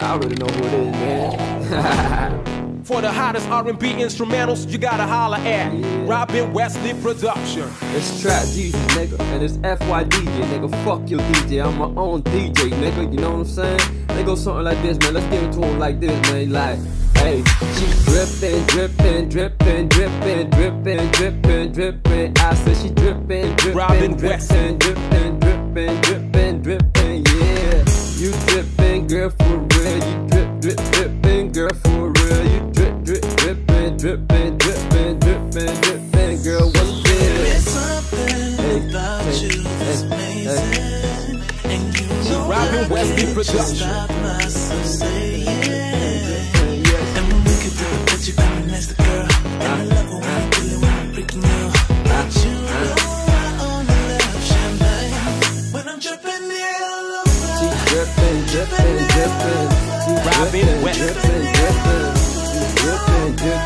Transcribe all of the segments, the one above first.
I already know who it is, man. For the hottest R&B instrumentals, you gotta holler at yeah. Robin Wesley Production. It's Trap Jesus, nigga, and it's FYDJ, nigga. Fuck your DJ, I'm my own DJ, nigga. You know what I'm saying? They go something like this, man. Let's give it to him like this, man. Like. Hey, she drippin', drippin', drippin', drippin', drippin', drippin', drippin'. I said she drippin', drippin', drippin', drippin', drippin', drippin', drippin', drippin', drippin', girl, what's this? Something about you is amazing, and you know Robin Wesley Production. Just stop myself saying, yeah. and we could do it, but you got me next to girl, and I love it when you do it, when I'm freaking out, but you know I only love champagne when I'm drippin', it all over. She drippin'. Robin West. Drippin', drippin'. Drippin', drippin', drippin'.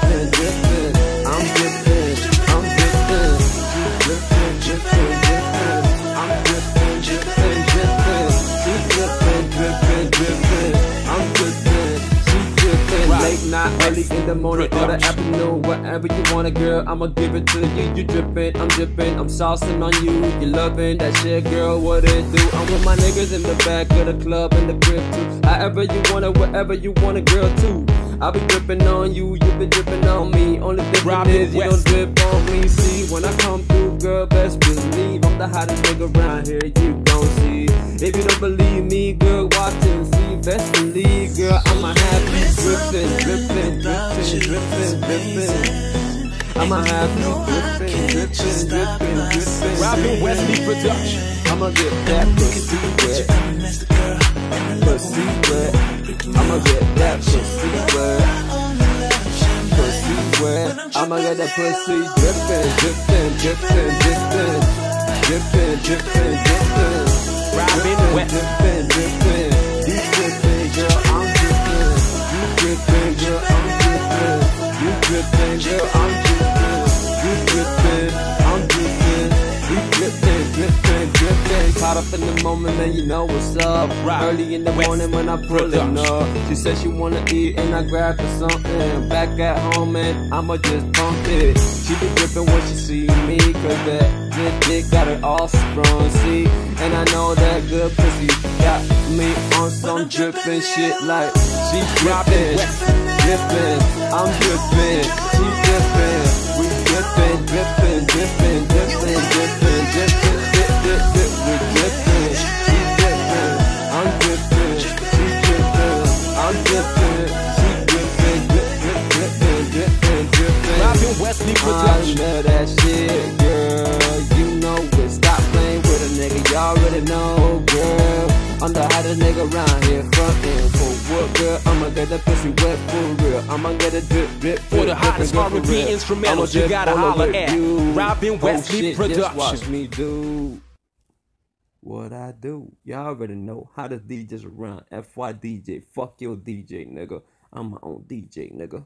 Early in the morning, or the afternoon, whatever you want, a girl, I'ma give it to you. You drippin', I'm drippin', I'm saucing on you. You lovin' that shit, girl, what it do? I'm with my niggas in the back of the club in the crib too. However you want it, whatever you want, a girl too. I be drippin' on you, you been drippin' on me. Only difference Robin is you don't drip on me. See, when I come through, girl, best believe I'm the hottest nigga around here. You gon' see. If you don't believe me, girl, watch and see. Best believe, girl, I'ma have you drippin', drippin', drippin'. I'ma have you drippin', drippin', drippin', drippin'. Robin Wesley Production. I'ma get that pussy wet, pussy wet. I'ma get that pussy wet, pussy wet. I'ma get that pussy drippin', drippin', drippin', drippin', drippin', drippin', drippin'. Robin Drippin', drippin', I'm drippin'. You drippin', I'm drippin'. We drippin', drippin', drippin'. Caught up in the moment, man, you know what's up. Early in the morning when I pullin' up. She said she wanna eat and I grabbed her something. Back at home, man, I'ma just pump it. She be drippin' when she see me, cause that good dick got her all sprung, see? And I know that good pussy got me on some drippin' shit like she drippin', drippin', I'm drippin', she drippin', we drippin', drippin', drippin', drippin', drippin', drippin', drip, drip, drip, we drippin', she drippin', I'm drippin', she drippin', I'm drippin', she drippin', drip, drip, drippin', drippin', drippin'. Robin Wesley I Production. know that shit, girl. You know it. Stop playing with a nigga. Y'all already know, girl. I'm the hottest nigga around here. Front girl? I'ma get that pussy wet for real. I'ma get a drip, drip, For the hottest R&B instrumentals, you gotta holler at you. Robin Oh, Wesley shit, Production. Just watch me do what I do. Y'all already know how the DJs around. FY DJ. Fuck your DJ, nigga. I'm my own DJ, nigga.